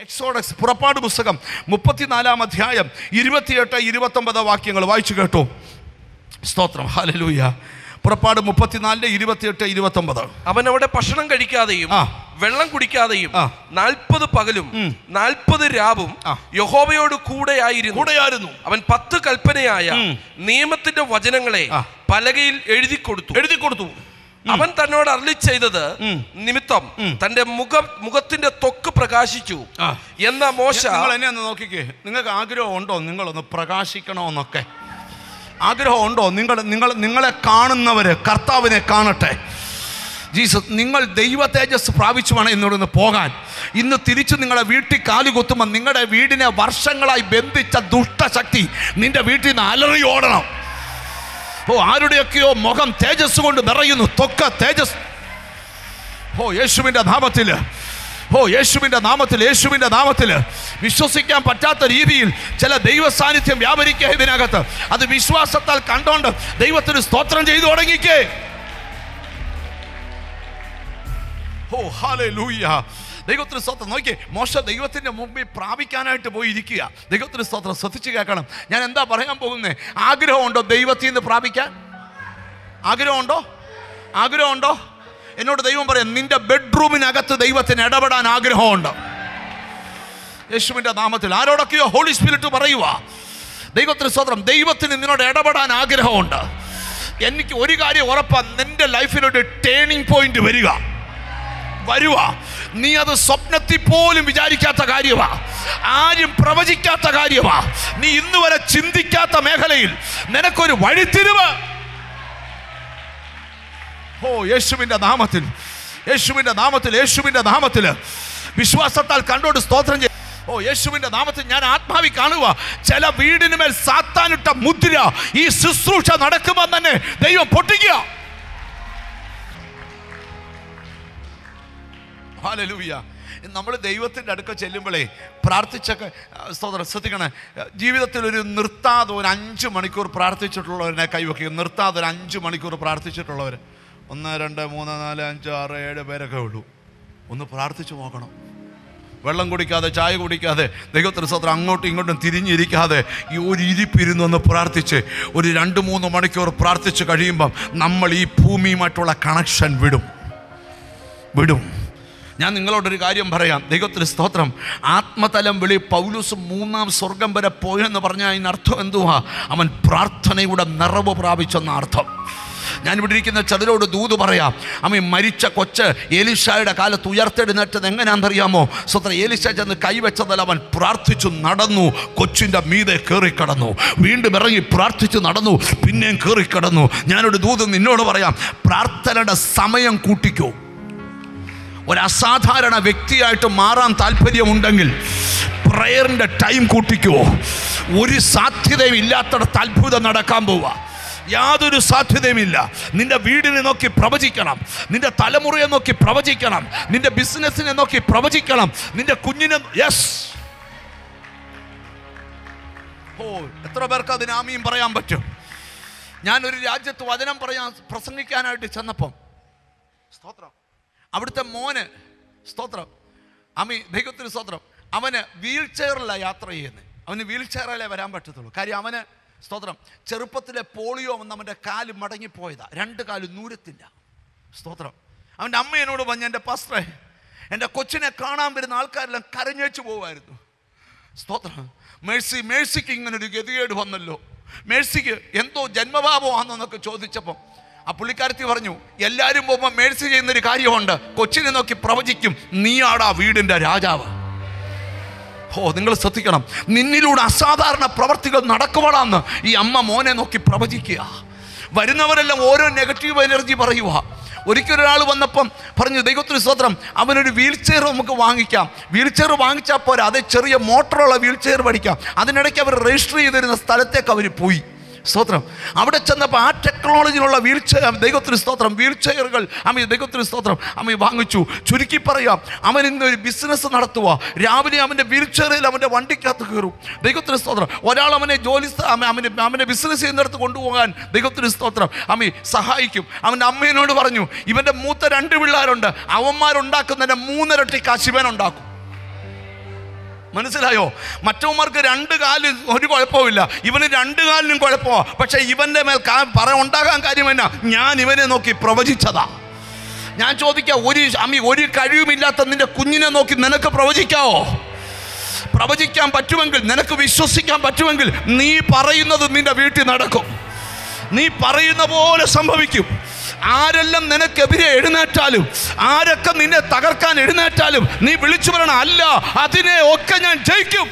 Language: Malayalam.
എക്സോഡക്സ് പുറപ്പാട് പുസ്തകം മുപ്പത്തിനാലാം അധ്യായം ഇരുപത്തിയെട്ട് ഇരുപത്തൊമ്പത് വാക്യങ്ങൾ വായിച്ചു കേട്ടോ. സ്തോത്രം. ഹാലലൂയ പുറപ്പാട് മുപ്പത്തിനാലിന്റെ ഇരുപത്തിയെട്ട് ഇരുപത്തൊമ്പത്. അവൻ അവിടെ ഭക്ഷണം കഴിക്കാതെയും. വെള്ളം കുടിക്കാതെയും. നാൽപ്പത് പകലും നാൽപ്പത് രാവും. യഹോവയോട് കൂടെയായിരുന്നു. കൂടെയായിരുന്നു. അവൻ പത്ത് കൽപ്പനയായ നിയമത്തിന്റെ വചനങ്ങളെ പലകയിൽ എഴുതി കൊടുത്തു എഴുതി കൊടുത്തു അവൻ തന്നോട് അരളി ചെയ്തത് നിമിത്തം തന്റെ മുഖം മുഖത്തിന്റെ തൊക്ക് പ്രകാശിച്ചു. എന്ന മോശ നിങ്ങൾ എന്നെ ഒന്ന് നോക്കിക്കേ. നിങ്ങൾക്ക് ആഗ്രഹം ഉണ്ടോ നിങ്ങളൊന്ന് പ്രകാശിക്കണമെന്നൊക്കെ. ആഗ്രഹം ഉണ്ടോ നിങ്ങൾ നിങ്ങൾ നിങ്ങളെ കാണുന്നവര് കർത്താവിനെ കാണട്ടെ. ജീസസ് നിങ്ങൾ ദൈവ തേജസ് പ്രാപിച്ചു വേണം എന്നോടൊന്ന് പോകാൻ. ഇന്ന് തിരിച്ചു നിങ്ങളെ വീട്ടിൽ കാലുകുത്തുമ്പോൾ നിങ്ങളുടെ വീടിനെ വർഷങ്ങളായി ബന്ധിച്ച ദുഷ്ടശക്തി നിന്റെ വീട്ടിൽ നിന്ന് അലറി ഓടണം ഓ ആരുടെയൊക്കെയോ മുഖം തേജസ് കൊണ്ട് നിറയുന്നു. തൊക്ക തേജസ്. ഓ യേശുവിന്റെ നാമത്തിൽ. ഓ യേശുവിന്റെ നാമത്തിൽ യേശുവിന്റെ നാമത്തിൽ. വിശ്വസിക്കാൻ പറ്റാത്ത രീതിയിൽ ചില ദൈവ സാന്നിധ്യം വ്യാപരിക്കുക ഇതിനകത്ത്. അത് വിശ്വാസത്താൽ കണ്ടോണ്ട് ദൈവത്തിന് സ്തോത്രം ചെയ്തു തുടങ്ങിക്കേ. ഓ ഹാലേ ലൂയ്യ ദൈവത്തിന് സ്തോത്രം. നോക്കി മോശ ദൈവത്തിന്റെ മുമ്പിൽ പ്രാപിക്കാനായിട്ട് പോയി ഇരിക്കുക ദൈവത്തിന് സ്തോത്രം ശ്രദ്ധിച്ച് കേൾക്കണം. ഞാൻ എന്താ പറയാൻ പോകുന്നത് ആഗ്രഹമുണ്ടോ ദൈവത്തിൽ നിന്ന് പ്രാപിക്കാൻ? ആഗ്രഹമുണ്ടോ? ആഗ്രഹമുണ്ടോ? എന്നോട് ദൈവം പറയാം നിന്റെ ബെഡ്റൂമിനകത്ത് ദൈവത്തിന് ഇടപെടാൻ ആഗ്രഹമുണ്ട്. യേശുവിന്റെ നാമത്തിൽ ആരോടൊക്കെയോ ഹോളി സ്പിരിറ്റ് പറയുക ദൈവത്തിന് സ്വതന്ത്രം ദൈവത്തിന് നിന്നോട് ഇടപെടാൻ ആഗ്രഹമുണ്ട്. എനിക്ക് ഒരു കാര്യം ഉറപ്പാണ് നിന്റെ ലൈഫിലൊരു ടേണിംഗ് പോയിന്റ് വരിക. വരുക നീ അത് സ്വപ്നത്തിൽ പോലും വിചാരിക്കാത്ത കാര്യമാ. ആരും പ്രവചിക്കാത്ത കാര്യമാ. നീ ഇന്ന് വരെ ചിന്തിക്കാത്ത മേഖലയിൽ നിനക്കൊരു വഴിത്തിരിവ്. ഓ യേശുവിന്റെ നാമത്തിൽ യേശുവിന്റെ നാമത്തിൽ യേശുവിന്റെ നാമത്തിൽ. വിശ്വാസത്താൽ കണ്ടോട് സ്തോത്രം ചെയ്യും ഓ യേശുവിന്റെ നാമത്തിൽ ഞാൻ ആത്മാവി കാണുക. ചില വീടിന് മേൽ സാത്താനിട്ട മുദ്ര ഈ ശുശ്രൂഷ നടക്കുമ്പോൾ തന്നെ ദൈവം പൊട്ടിക്കുക. ഹാലലൂയ. നമ്മൾ ദൈവത്തിന്റെ അടുക്ക ചെല്ലുമ്പോഴേ പ്രാർത്ഥിച്ചൊക്കെ ആ, സ്തോത്രം ശ്രദ്ധിക്കണേ. ജീവിതത്തിൽ ഒരു നിർത്താതെ ഒരു അഞ്ച് മണിക്കൂർ പ്രാർത്ഥിച്ചിട്ടുള്ളവരെ കൈവയ്ക്കുക. നിർത്താതെ ഒരു അഞ്ച് മണിക്കൂർ പ്രാർത്ഥിച്ചിട്ടുള്ളവർ ഒന്ന് രണ്ട് മൂന്ന് നാല് അഞ്ച് ആറ് ഏഴ് പേരൊക്കെ ഉള്ളൂ. ഒന്ന് പ്രാർത്ഥിച്ചു നോക്കണം. വെള്ളം കുടിക്കാതെ ചായ കുടിക്കാതെ ദൈവത്തിന് സ്വത്രം അങ്ങോട്ടും ഇങ്ങോട്ടും തിരിഞ്ഞിരിക്കാതെ ഈ ഒരു ഇരിപ്പിരുന്ന് ഒന്ന് പ്രാർത്ഥിച്ച് ഒരു രണ്ട് മൂന്ന് മണിക്കൂർ പ്രാർത്ഥിച്ച് കഴിയുമ്പം നമ്മൾ ഈ ഭൂമിയുമായിട്ടുള്ള കണക്ഷൻ വിടും. വിടും. ഞാൻ നിങ്ങളോടൊരു കാര്യം പറയാം. ദൈവത്തിന് സ്തോത്രം. ആത്മതലം വിളി പൗലൂസ് മൂന്നാം സ്വർഗം വരെ പോയെന്ന് പറഞ്ഞാൽ അതിനർത്ഥം എന്തുവാ? അവൻ പ്രാർത്ഥനയുടെ നിറവ് പ്രാപിച്ചെന്ന അർത്ഥം. ഞാൻ ഇവിടെ ഇരിക്കുന്ന ചിലരോട് ദൂത് പറയാം അമ്മ മരിച്ച കൊച്ച് ഏലിഷായുടെ കാലത്ത് ഉയർത്തെഴുന്നേറ്റത് എങ്ങനെയാണെന്നറിയാമോ? സ്വത്ര ഏലിഷ ചെന്ന് കൈവച്ചതല്ല അവൻ പ്രാർത്ഥിച്ചു നടന്നു കൊച്ചിന്റെ മീതെ കയറിക്കടന്നു വീണ്ടും ഇറങ്ങി പ്രാർത്ഥിച്ചു നടന്നു പിന്നെയും കയറിക്കടന്നു ഞാനൊരു ദൂത് നിന്നോട് പറയാം പ്രാർത്ഥനയുടെ സമയം കൂട്ടിക്കോ. ഒരു അസാധാരണ വ്യക്തിയായിട്ട് മാറാൻ താല്പര്യമുണ്ടെങ്കിൽ പ്രയറിന്റെ ടൈം കൂട്ടിക്കോ. ഒരു സാധ്യതയും ഇല്ലാത്തടത്ത് അത്ഭുതം നടക്കാൻ പോവുക യാതൊരു സാധ്യതയുമില്ല നിന്റെ വീടിനെ നോക്കി പ്രവചിക്കണം. നിന്റെ തലമുറയെ നോക്കി പ്രവചിക്കണം. നിന്റെ ബിസിനസ്സിനെ നോക്കി പ്രവചിക്കണം. നിന്റെ കുഞ്ഞിനെ യെസ് ഓ എത്ര പേർക്ക് അതിന് ആമിയും പറയാൻ പറ്റും? ഞാനൊരു രാജ്യത്ത് വചനം പറയാൻ പ്രസംഗിക്കാനായിട്ട് ചെന്നപ്പം സ്തോത്രം. അവിടുത്തെ മോന് സ്തോത്രം. അമ്മി ദൈവത്തിന് സ്തോത്രം. അവന് വീൽ ചെയറിലാണ് യാത്ര ചെയ്യുന്നത് അവന് വീൽ വരാൻ പറ്റത്തുള്ളൂ. കാര്യം അവന് സ്തോത്രം ചെറുപ്പത്തിലെ പോളിയോ വന്ന് അവന്റെ കാൽ മടങ്ങിപ്പോയതാ. രണ്ട് കാൽ നൂരത്തില്ല സ്തോത്രം. അവന്റെ അമ്മ പറഞ്ഞ എന്റെ പസ്ത്രേ എന്റെ കൊച്ചിനെ കാണാൻ വരുന്ന ആൾക്കാരെല്ലാം കരഞ്ഞേച്ചു പോകുമായിരുന്നു സ്തോത്രം. മേഴ്സി മേഴ്സിക്ക് ഇങ്ങനൊരു ഗതികേട് വന്നല്ലോ. മേഴ്സിക്ക് എന്തോ ജന്മഭാവമാണെന്നൊക്കെ ചോദിച്ചപ്പോൾ ആ പുള്ളിക്കാരത്തി പറഞ്ഞു എല്ലാവരും പോകുമ്പോൾ മേഴ്സി ചെയ്യുന്നൊരു കാര്യമുണ്ട്. കൊച്ചിനെ നോക്കി പ്രവചിക്കും നീയാടാ വീടിന്റെ രാജാവ്. ഓ നിങ്ങൾ ശ്രദ്ധിക്കണം. നിന്നിലൂടെ അസാധാരണ പ്രവർത്തികൾ നടക്കുവാണെന്ന് ഈ അമ്മ മോനെ നോക്കി പ്രവചിക്കുക. വരുന്നവരെല്ലാം ഓരോ നെഗറ്റീവ് എനർജി പറയുക ഒരിക്കലൊരാൾ വന്നപ്പം പറഞ്ഞു ദൈവത്തിന് സ്വത്രം അവനൊരു വീൽ ചെയർ നമുക്ക് വാങ്ങിക്കാം. വീൽ ചെയർ വാങ്ങിച്ചാൽ പോരാ. അതേ ചെറിയ മോട്ടറുള്ള വീൽ ചെയർ പഠിക്കാം അതിനിടയ്ക്ക് അവർ രജിസ്റ്റർ ചെയ്തിരുന്ന സ്ഥലത്തേക്ക് അവർ പോയി. സ്തോത്രം. അവിടെ ചെന്നപ്പോൾ ആ ടെക്നോളജിയിലുള്ള വീൽ ചെയർ ദൈവത്തിന് സ്തോത്രം. വീൽ ചെയറുകൾ അമ്മ ദൈവത്തിന് സ്തോത്രം. അമ്മ വാങ്ങിച്ചു. ചുരുക്കി പറയാം. അവൻ ഇന്ന് ഒരു ബിസിനസ് നടത്തുക. രാവിലെ അവന്റെ വീൽ ചെയറിൽ അവന്റെ വണ്ടിക്കകത്ത് കയറും. ദൈവത്തിന് സ്തോത്രം. ഒരാൾ അവനെ ജോലി അവന്റെ അവന്റെ ബിസിനസ് ചെയ്യുന്നിടത്ത് കൊണ്ടുപോകാൻ ദൈവത്തിന് സ്തോത്രം. അമ്മ സഹായിക്കും. അവന്റെ അമ്മയോട് പറഞ്ഞു ഇവന്റെ മൂത്ത രണ്ട് പിള്ളേരുണ്ട്. അവന്മാരുണ്ടാക്കുന്നതിന്റെ മൂന്നിരട്ടി കാശിവൻ ഉണ്ടാക്കും മനസ്സിലായോ? മറ്റവന്മാർക്ക് രണ്ട് കാലിൽ ഒരു കുഴപ്പമില്ല ഇവന് രണ്ട് കാലിനും കുഴപ്പമോ. പക്ഷെ ഇവന്റെ മേൽ പറ ഉണ്ടാകാൻ കാര്യം എന്നാ ഞാൻ ഇവനെ നോക്കി പ്രവചിച്ചതാ. ഞാൻ ചോദിക്കാം ഒരു അമ്മി ഒരു കഴിവുമില്ലാത്ത നിന്റെ കുഞ്ഞിനെ നോക്കി നിനക്ക് പ്രവചിക്കാവോ? പ്രവചിക്കാൻ പറ്റുമെങ്കിൽ നിനക്ക് വിശ്വസിക്കാൻ പറ്റുമെങ്കിൽ നീ പറയുന്നത് നിന്റെ വീട്ടിൽ നടക്കും. നീ പറയുന്ന പോലെ സംഭവിക്കും. ആരെല്ലാം നിനക്കെതിരെ എഴുന്നേറ്റാലും ആരൊക്കെ നിന്നെ തകർക്കാൻ എഴുന്നേറ്റാലും നീ വിളിച്ചു പറയണം അല്ല അതിനെ ഒക്കെ ഞാൻ ജയിക്കും.